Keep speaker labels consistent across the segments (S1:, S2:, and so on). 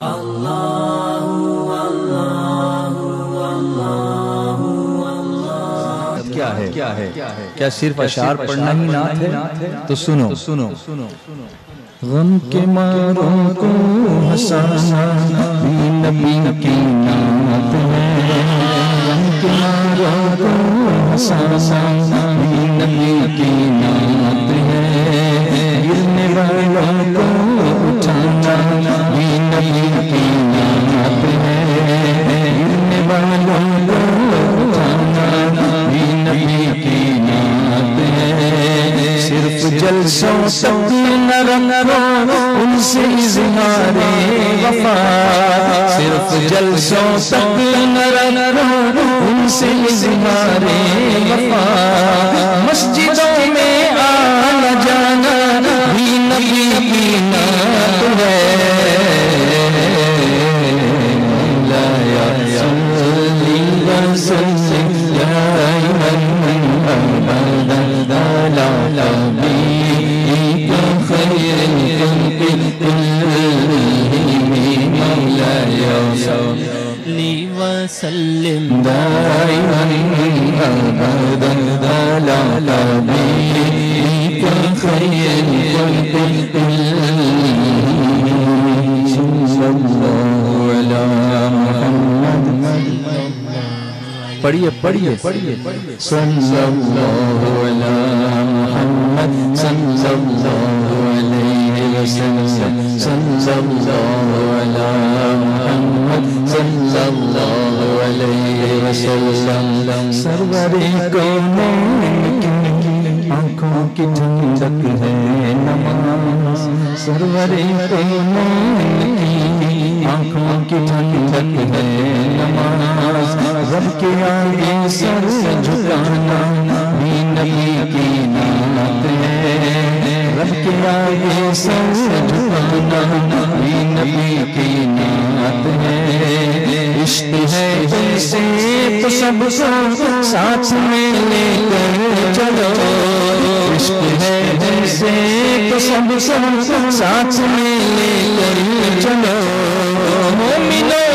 S1: کیا ہے؟ کیا ہے؟ کیا صرف اشعار پڑھنا ہی نعت ہے؟ تو سنو۔ سنو۔ غم کے ماروں کو ہسانا بھی نبی کی نعت ہے۔ غم کے ماروں کو ہسانا بھی نبی کی نعت ہے۔ گرنے والوں کو جلسوں تک نرم رو ان سے اظہار وفا۔ صرف جلسوں تک نرم رو ان سے اظہار وفا۔ مسجدوں میں آنا جانا بھی نبی کی
S2: وسلم.
S1: دائما ابدا لا نبيك خير خلق كلهم صلى الله على محمد پڑھیے پڑھیے پڑھیے۔ صلی اللہ علی محمد صلی اللہ علیہ وسلم۔ صلی اللہ علی محمد صلی اللہ علیہ وسلم سرور کونین کی آنکھوں کی ٹھنڈک ہے نماز سرور کونین کی آنکھوں کی ٹھنڈک ہے نماز رب کے آگے سر جھکانا بھی نبی کی نعت ہے رب کے سر جھکانا بھی نبی کی نعت ہے۔ عشق ہے دل سے تو سب کو ساتھ میں لے کر چلو عشق ہے دل سے تو سب کو ساتھ میں لے کر چلو مومنوں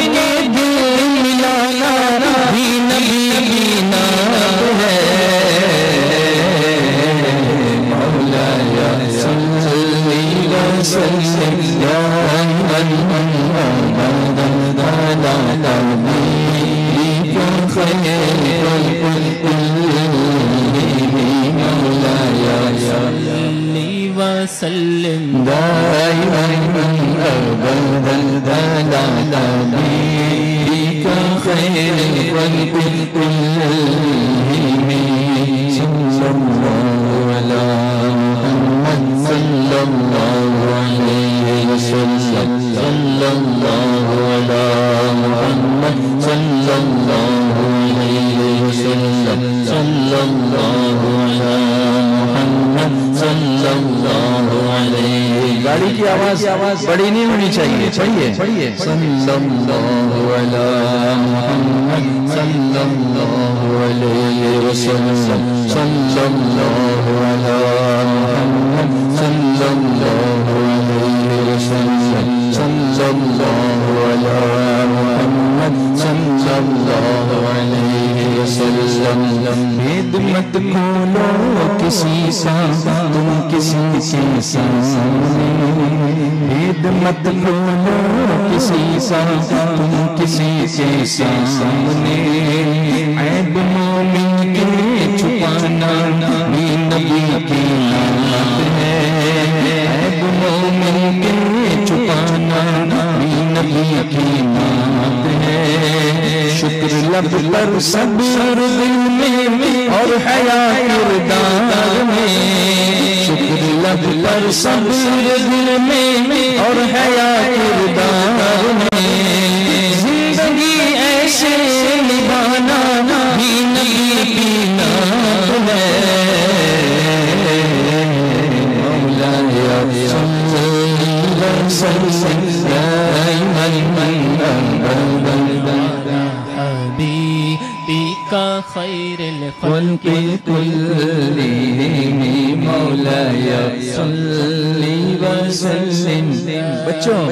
S1: وسلم. دائما ابدا لا نبيك خير خلق كلهم صلى الله على محمد صلى الله عليه وسلم. صلى الله على محمد صلى الله عليه وسلم صلى الله گاڑی کی آواز بڑی نہیں ہونی چاہیے پڑھیے پڑھیے صلی اللہ علی محمد صلی اللہ علیہ وسلم۔ صلی اللہ علی محمد صلی اللہ علیہ وسلم۔ صلی اللہ علی محمد صلی اللہ علیہ وسلم بید مت کھولو تم کسی کے سامنے؟ بید مت کھولو کسی کا تم کسی کے سامنے؟ عیب مومن کے چھپانا بھی نبی کی نعت ہے۔ عیب مومن کے چھپانا بھی نبی کی نعت ہے۔ شکر لب پر صبر دل میں اور حیا کردار شکر پر صبر دل میں اور حیا کردار میں۔ زندگی ایسے نبھانا بھی نبی کی نام ہے۔ مولایا صلی وسلم
S2: خير الخلق
S1: خلق كلهم مولاي صل وسلم. بچوں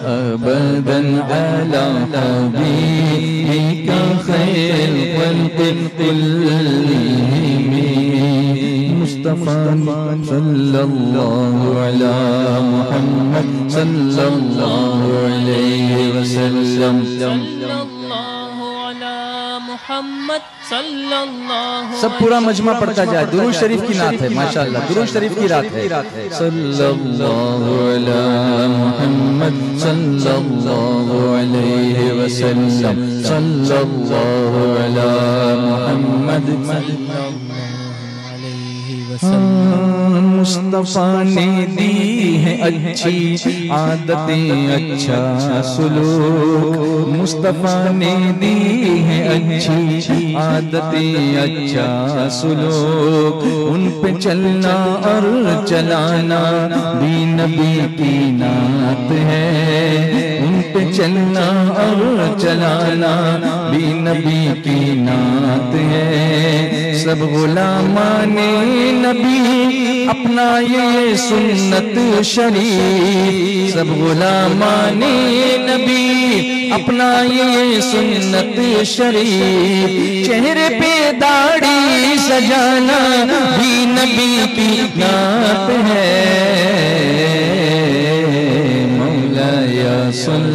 S1: ابدا على حبيبك خير الخلق كلهم. مصطفى صلى الله على محمد صلى الله عليه وسلم.
S2: محمد صلى الله
S1: سب پورا مجمع پڑھتا جائے درود شریف کی نعت ہے ماشاءاللہ درود شریف کی رات ہے۔ صلی اللہ علی محمد صلی اللہ علیہ وسلم۔ صلی اللہ علی محمد۔
S2: عليه وسلم۔
S1: مصطفیٰ نے دی ہے اچھی عادتیں اچھا سلوک۔ مصطفیٰ نے دی ہے اچھی عادتیں اچھا سلوک۔ ان پہ چلنا اور چلانا بھی نبی کی نعت ہے۔ ان پہ چلنا اور چلانا بھی نبی کی نعت ہے۔ سب غلامان نبی، اپنا یہ سنت شریف۔ سب غلامان نبی، اپنا یہ سنت شریف۔ چہرے پہ داڑھی سجانا بھی نبی کی نعت ہے۔ مولاي صل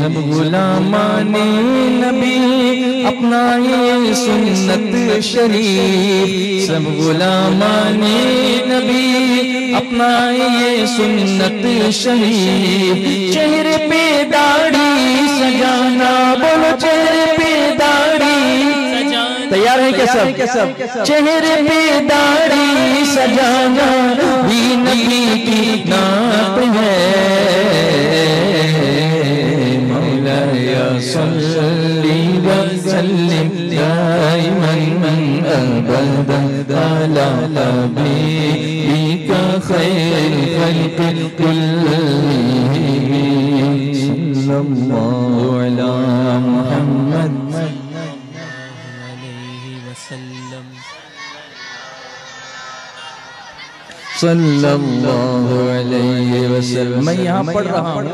S1: سب غلامان نبی اپنا یہ سنت شریف۔ سب غلامان نبی اپنا یہ سنت شریف۔ چہرے پہ داڑھی سجانا بولو چہرے پہ داڑھی۔ تیار ہے کیا سب؟ چہرے پہ داڑھی سجانا بھی نبی کی نعت ہے۔ صل وسلم دائما ابدا على حبيبك خير الخلق كلهم صلى الله على محمد صلی اللہ علیہ وسلم. میں یہاں پڑھ رہا ہوں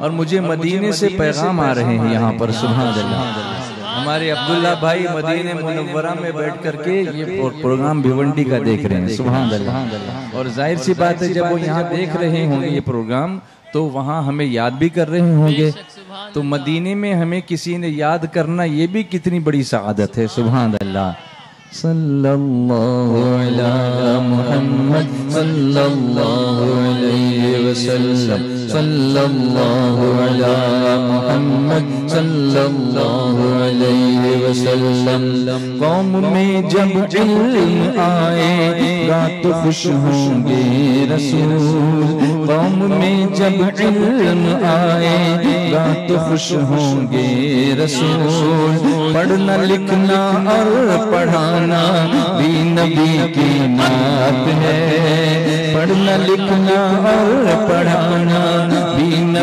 S1: اور مجھے مدینے سے پیغام آ رہے ہیں یہاں پر سبحان اللہ. ہمارے عبداللہ بھائی مدینہ منورہ میں بیٹھ کر کے یہ پروگرام بھیونڈی کا دیکھ رہے ہیں. سبحان اللہ. اور ظاہر سی بات ہے جب وہ یہاں دیکھ رہے ہوں گے یہ پروگرام تو وہاں ہمیں یاد بھی کر رہے ہوں گے۔ تو مدینے میں ہمیں کسی نے یاد کرنا یہ بھی کتنی بڑی سعادت ہے سبحان اللہ۔ صلی اللہ علی محمد صلی اللہ علیہ وسلم. صلی اللہ علی محمد صلی اللہ علیہ وسلم. قوم میں جب علم آئے گا تو خوش ہوں گے رسول۔ قوم میں جب علم آئے گا تو خوش ہوں گے رسول۔ پڑھنا لکھنا اور پڑھانا بھی نبی کی نعت ہے۔ پڑھنا لکھنا اور پڑھانا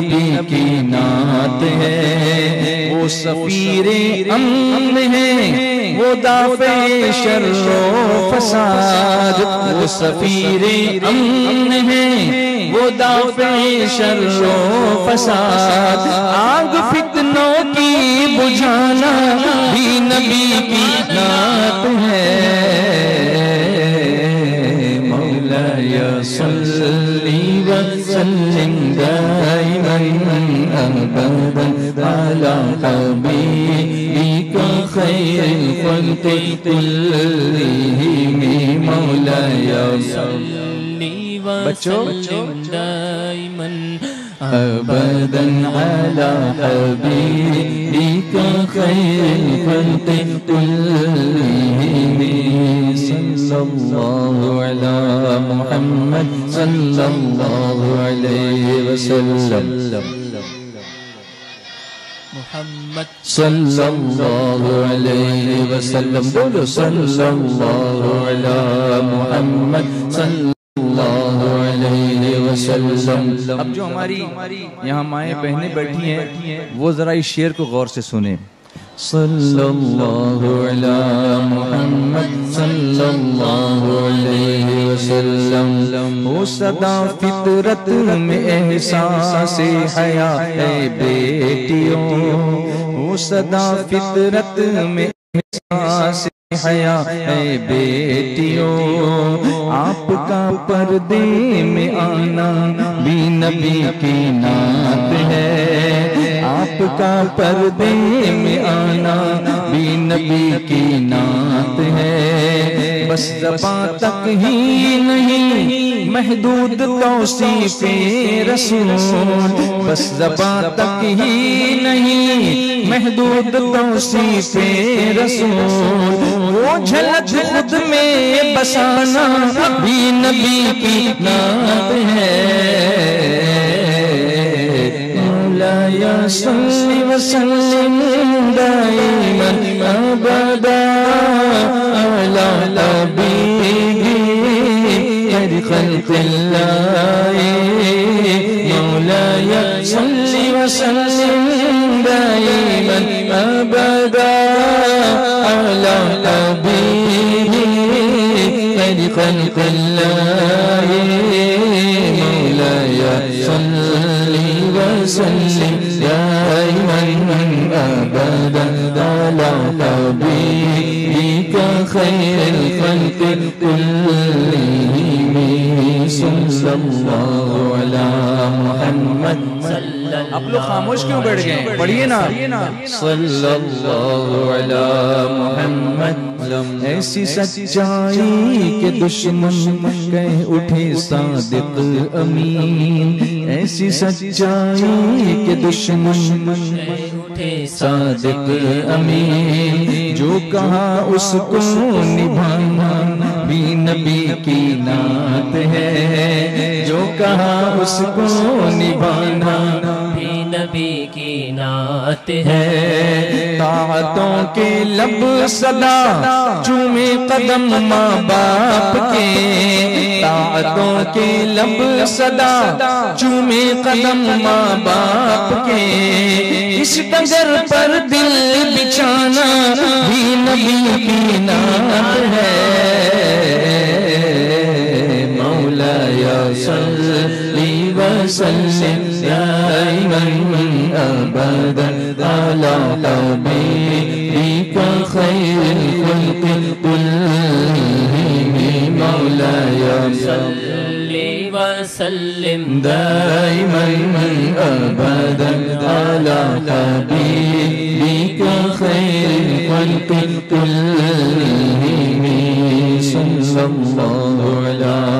S1: نبی کی نعت ہے، وہ سفیر امن ہے، وہ دافع شر و فساد، وہ سفیر امن ہے، وہ دافع شر و فساد۔ آگ فتنوں کی بجھانا بھی نبی کی نعت ہے۔ مولا مولاي صل وسلم ابدا على حبيبك خير الخلق كلهم مولاي
S2: صلي وسلم دائما
S1: أبدا على حبيبك خير الخلق كلهم صلى صلى الله على محمد صلى الله عليه وسلم
S2: محمد
S1: صلى الله عليه وسلم. بولو صلى الله على محمد. صلى اللہ علیہ وسلم. اب جو ہماری یہاں مائیں بہنیں بیٹھی ہیں وہ ذرا اس شعر کو غور سے سنیں۔ صلی اللہ علی محمد صلی اللہ علیہ وسلم. وہ صدا فطرت میں احساس حیا ہے بیٹیوں. وہ صدا فطرت میں احساس حیا اے بیٹیوں آپ کا پردے میں آنا بھی نبی کی نعت ہے۔ آپ کا پردے میں آنا بھی نبی کی نعت ہے۔ بس زباں تک ہی نہیں، محدود توصیف رسول۔ بس زباں تک ہی نہیں، محدود توصیف رسول۔ وہ جھلک خود میں بسانا بھی نبی کی نعت ہے۔ مولایا صلی وسلم دائما ابدا خلق الله. مولاي صل وسلم دائما أبدا على حبيبه خير خلق الله. مولاي صل وسلم دائما أبدا على حبيبك. خير الخلق صلى لوگ خاموش کیوں بیٹھ گئے پڑھیے نا۔ صلی اللہ علی محمد۔ ایسی سچائی کے دشمن کہہ اٹھے صادق امین۔ ایسی سچائی کے دشمن
S2: اٹھے
S1: صادق امین۔ جو کہا اس کو نبھانا بھی نبی کی اس کو نبھانا
S2: بھی نبی کی نعت ہے۔
S1: طاعتوں کے لب صدا چومے قدم ماں باپ کے۔ طاعتوں کے لب صدا چومے قدم ماں باپ کے۔ اس ڈگر پر دل بچانا بھی نبی کی نعت ہے۔ مولایا صلی وسلم دائما ابدا على حبيبك خير الخلق كلهم مولاي
S2: صلی وسلم
S1: دائما ابدا على حبيبك خير الخلق كلهم صلى الله على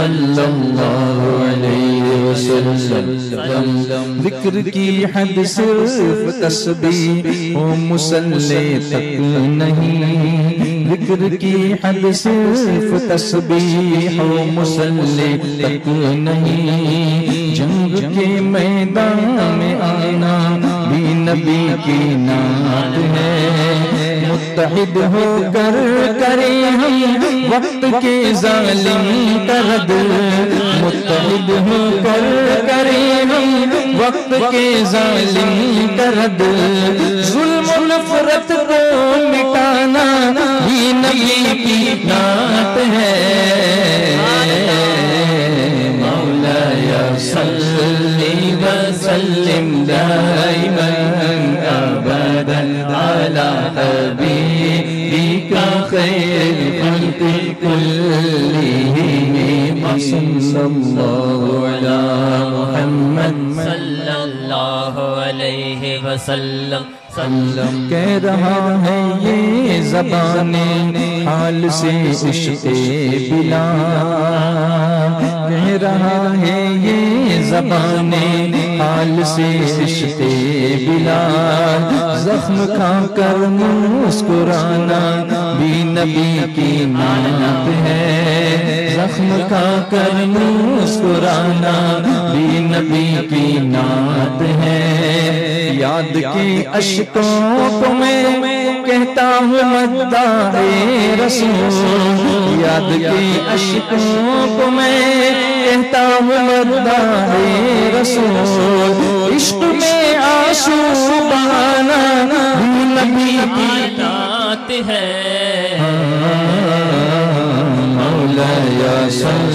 S1: محمد صلى الله عليه وسلم. ذکر کی حد صرف تسبیح و مسلح تک نہیں. ذکر کی حد صرف تسبیح و مسلح تک نہیں. جنگ کے میدان میں آنا بھی نبی کی نعت ہے. متحد ہو کر کرے ہم وقت کے ظالم کرد متحد ہو کر کرے ہم وقت کے ظالم کرد ظلم و نفرت کو مٹانا بھی نبی کی نعت ہے مولایا صلی وسلم دائما ابدا على حبيبك خير الخلق كلهم صلى الله على محمد
S2: صلی اللہ علیہ وسلم
S1: وسلم کہہ رہا ہے یہ زبان حال سے عشق بلا کہہ رہا ہے یہ زبان حال سے عشق بلال زخم کھا کر مسکرانا بھی نبی کی نعت ہے۔ زخم کھا کر مسکرانا بھی نبی کی نعت ہے۔ یاد کی اشکوں کو میں کہتا ہوں مداح رسول۔ یاد کی اشکوں کو میں کہتا ہوں مداح رسول عشق میں آنسو بہانا نبی کی
S2: نعت ہے۔
S1: مولاي صل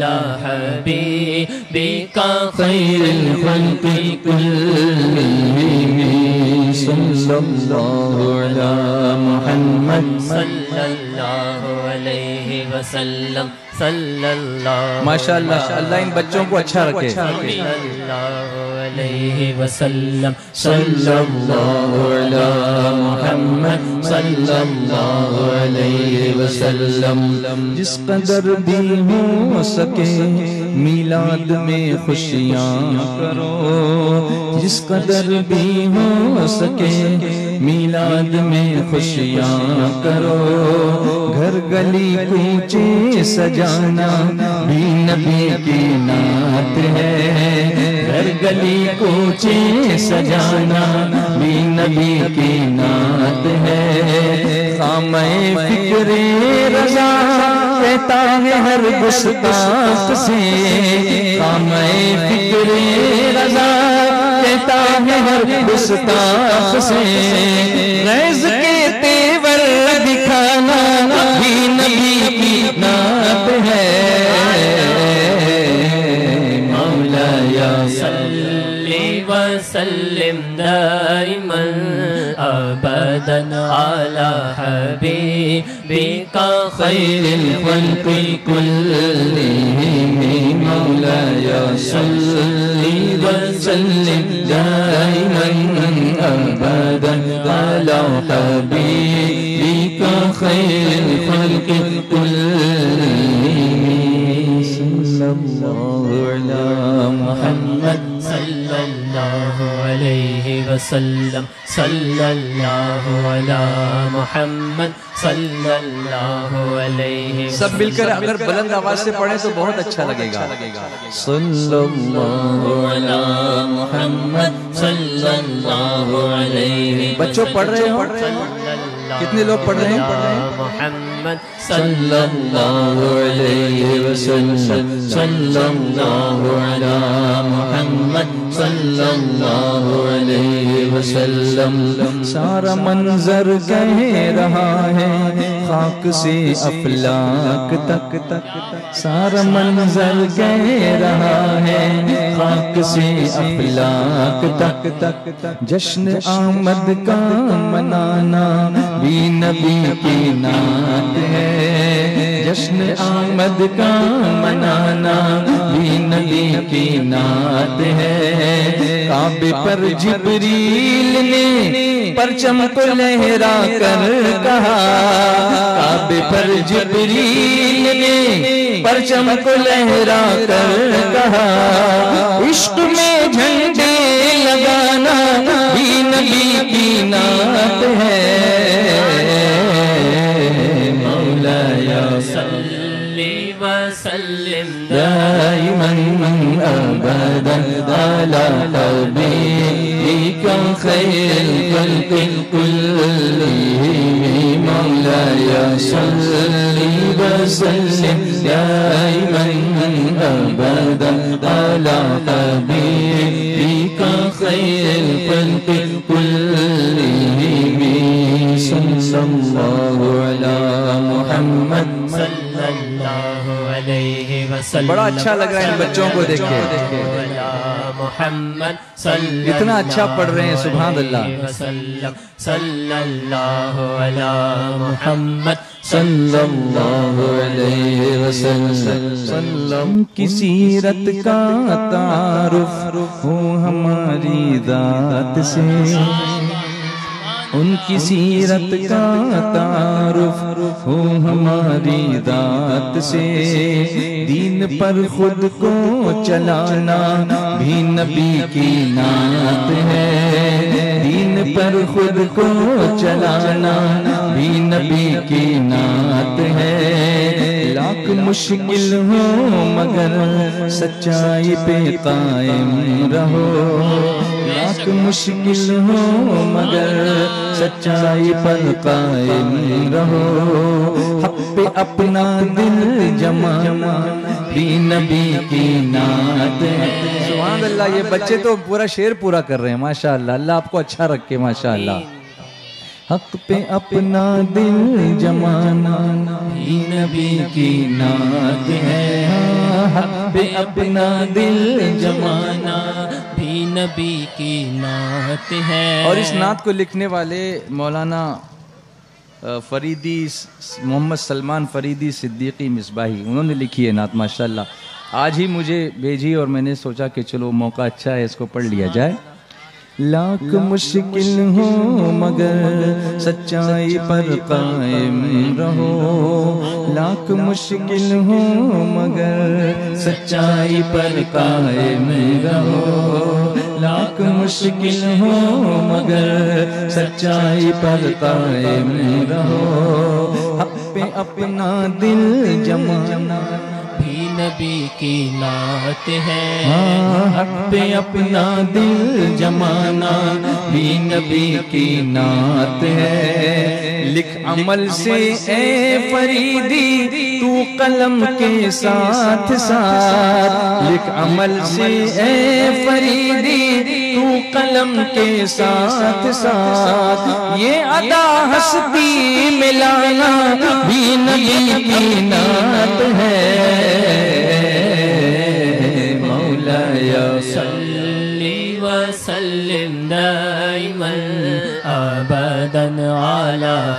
S1: على حبيبك خير الخلق كلهم صلى الله على محمد
S2: صلى الله عليه وسلم۔ صلى الله
S1: ماشاء اللہ اللہ ان بچوں کو اچھا رکھے۔
S2: الله عليه وسلم
S1: صلی اللہ علی محمد صلی اللہ علیہ وسلم۔ جس قدر بھی ہو سکے میلاد میں خوشیاں کرو۔ جس قدر بھی ہو سکے میلاد میں خوشیاں کرو۔ گھر گلی کوچے سجانا بھی نبی کی نعت ہے۔ گھر گلی کوچے سجانا بھی نبی کی نعت ہے۔ خام فکر رضا کہتا ہے ہر گستاخ سے خام فکر رضا۔ کہتا ہے ہر گستاخ سے، غیظ کے تیور دکھانا بھی نبی کی نعت ہے۔ مولا مولایا
S2: صلي وسلم دائما ابدا على حبيبك
S1: خير الخلق كلهم. مولاي صل وسلم دائما ابدا على حبيبك خير الخلق كلهم. صلى الله على محمد
S2: وسلم. صلى الله على محمد. صلى الله عليه
S1: سب مل کر اگر بلند آواز سے پڑھیں تو بہت اچھا لگے گا. صلی اللہ علی محمد.
S2: صلى الله عليه
S1: بچوں پڑھ رہے ہو؟ کتنے لوگ پڑھ رہے ہیں؟
S2: محمد
S1: صلی اللہ علیہ وسلم صلی اللہ علی محمد صلی اللہ علیہ وسلم۔ سارا منظر کہہ رہا ہے خاک سے افلاک تک۔ تک سارا منظر کہہ رہا ہے خاک سے افلاک تک تک جشن آمد کا منانا بھی نبی کی نعت ہے۔ جشن آمد کا منانا بھی نبی کی نعت ہے۔ کعبے پر جبریل نے پرچم کو لہرا کر کہا۔ کعبے پر جبریل نے پرچم کو لہرا کر کہا۔ عشق میں جھنڈے لگانا بھی نبی کی نعت ہے۔ دائما ابدا على حبيبك خير الخلق كلهم مولاي صل وسلم دائما ابدا على حبيبك خير الخلق كلهم صلى الله على محمد
S2: وسلم
S1: بڑا اچھا لگ رہا ہے ان بچوں کو دیکھ کے۔
S2: محمد صلی
S1: اتنا اچھا پڑھ رہے ہیں سبحان اللہ۔
S2: صلی اللہ علی محمد
S1: صلی اللہ علیہ وسلم. کی سیرت کا تعارف ہو ہماری ذات سے۔ ان کی سیرت کا تعارف ہو ہماری ذات سے۔ دین پر خود کو چلانا بھی نبی کی نعت ہے۔ دین پر خود کو چلانا بھی نبی کی نعت ہے۔ لاکھ مشکل ہو مگر سچائی پہ قائم رہو۔ لاکھ مشکل ہو مگر سچائی پر قائم رہو۔ حق پہ اپنا دل جمانا بھی نبی کی نعت ہے۔ سبحان اللہ یہ بچے تو پورا شعر پورا کر رہے ہیں ماشاء اللہ آپ کو اچھا رکھے ماشاء اللہ حق پہ اپنا دل جمانا بھی نبی کی نعت ہے۔ حق پہ اپنا دل جمانا
S2: نبی کی نعت ہے۔
S1: اور اس نعت کو لکھنے والے مولانا فریدی محمد سلمان فریدی صدیقی مصباحی انہوں نے لکھی ہے نعت ماشاء اللہ آج ہی مجھے بھیجی اور میں نے سوچا کہ چلو موقع اچھا ہے اس کو پڑھ لیا جائے۔ لاکھ مشکل ہو مگر سچائی پر قائم رہو۔ لاکھ مشکل ہو مگر سچائی پر قائم رہو۔ لاکھ مشکل ہو مگر سچائی پر قائم رہو۔ حق پہ اپنا دل جمانا۔
S2: نبی کی نعت ہے۔
S1: حق پہ اپنا دل جمانا بھی نبی کی نعت ہے۔ لکھ عمل سے اے فریدی تو قلم کے ساتھ ساتھ۔ لکھ عمل سے اے فریدی یوں قلم کے ساتھ ساتھ یہ ادا ہستی ملانا بھی نبی کی نعت ہے۔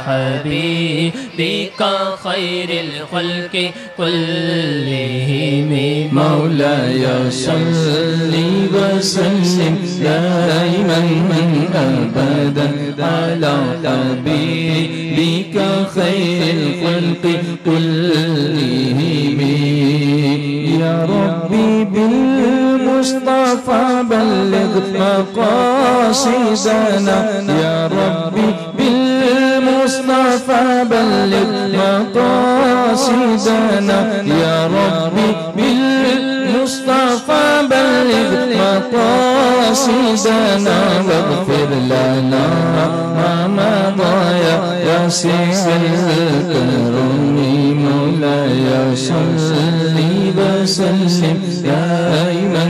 S2: حبيبك خير الخلق كلهم.
S1: مولاي صل وسلم دائما أبدا على حبيبك خير الخلق كلهم. يا ربي بالمصطفى بلغ مقاصدنا. يا ربي مقاصدنا يا ربي بالمصطفى بلغ مقاصدنا. واغفر لنا ما مضى يا واسع الكرم مولاي صل وسلم. دائما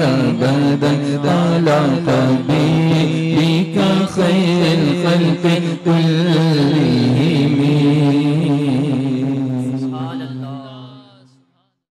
S1: ابدا على حبيبك خير الخلق. كلهم